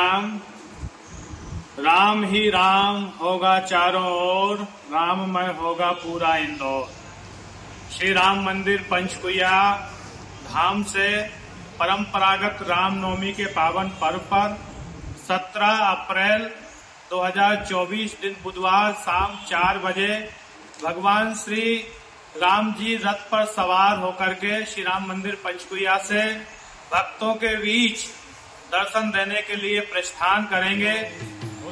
राम। राम ही राम होगा चारों ओर, राममय होगा पूरा इंदौर। श्री राम मंदिर पंचकुया धाम से परंपरागत रामनवमी के पावन पर्व पर 17 अप्रैल 2024 दिन बुधवार शाम चार बजे भगवान श्री राम जी रथ पर सवार होकर के श्री राम मंदिर पंचकुया से भक्तों के बीच दर्शन देने के लिए प्रस्थान करेंगे।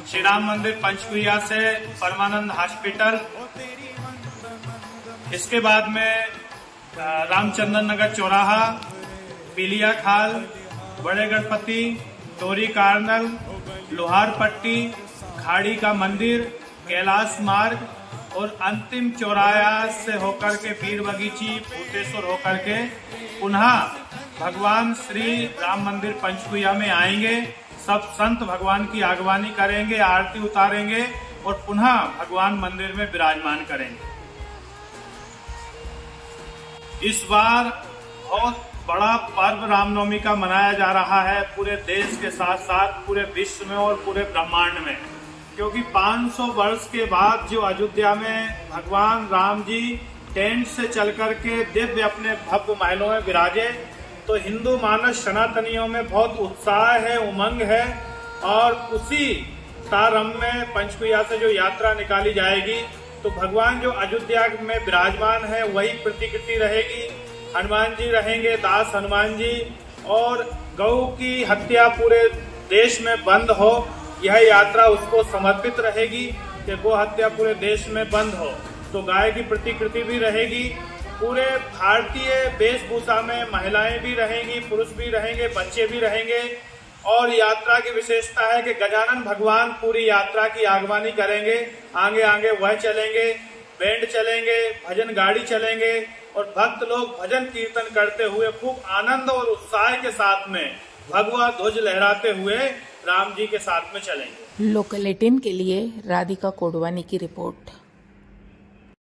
श्री राम मंदिर पंचकुया से परमानंद हॉस्पिटल। इसके बाद में रामचंद्रन नगर चौराहा पीलिया खाल, बड़े गणपति टोरी कार्नल, लोहार पट्टी, खाड़ी का मंदिर, कैलाश मार्ग और अंतिम चौराया से होकर के पीर बगीची, भूतेश्वर होकर के पुनः भगवान श्री राम मंदिर पंचकुया में आएँगे, सब संत भगवान की आगवानी करेंगे, आरती उतारेंगे और पुनः भगवान मंदिर में विराजमान करेंगे। इस बार बहुत बड़ा पर्व रामनवमी का मनाया जा रहा है पूरे देश के साथ साथ पूरे विश्व में और पूरे ब्रह्मांड में। क्योंकि 500 वर्ष के बाद जो अयोध्या में भगवान राम जी टेंट से चल करके दिव्य अपने भव्य महलों में विराजे तो हिंदू मानस सनातनियों में बहुत उत्साह है, उमंग है और उसी प्रारंभ में पंचकुया से जो यात्रा निकाली जाएगी तो भगवान जो अयोध्या में विराजमान है, वही प्रतिकृति रहेगी। हनुमान जी रहेंगे, दास हनुमान जी और गौ की हत्या पूरे देश में बंद हो, यह यात्रा उसको समर्पित रहेगी कि गो हत्या पूरे देश में बंद हो। तो गाय की प्रतिकृति भी रहेगी पूरे भारतीय वेशभूषा में महिलाएँ भी रहेंगी, पुरुष भी रहेंगे, बच्चे भी रहेंगे। और यात्रा की विशेषता है कि गजानन भगवान पूरी यात्रा की आगवानी करेंगे। आगे आगे वह चलेंगे, बैंड चलेंगे, भजन गाड़ी चलेंगे और भक्त लोग भजन कीर्तन करते हुए खूब आनंद और उत्साह के साथ में भगवा ध्वज लहराते हुए राम जी के साथ में चलेंगे। लोकल के लिए राधिका कोडवानी की रिपोर्ट।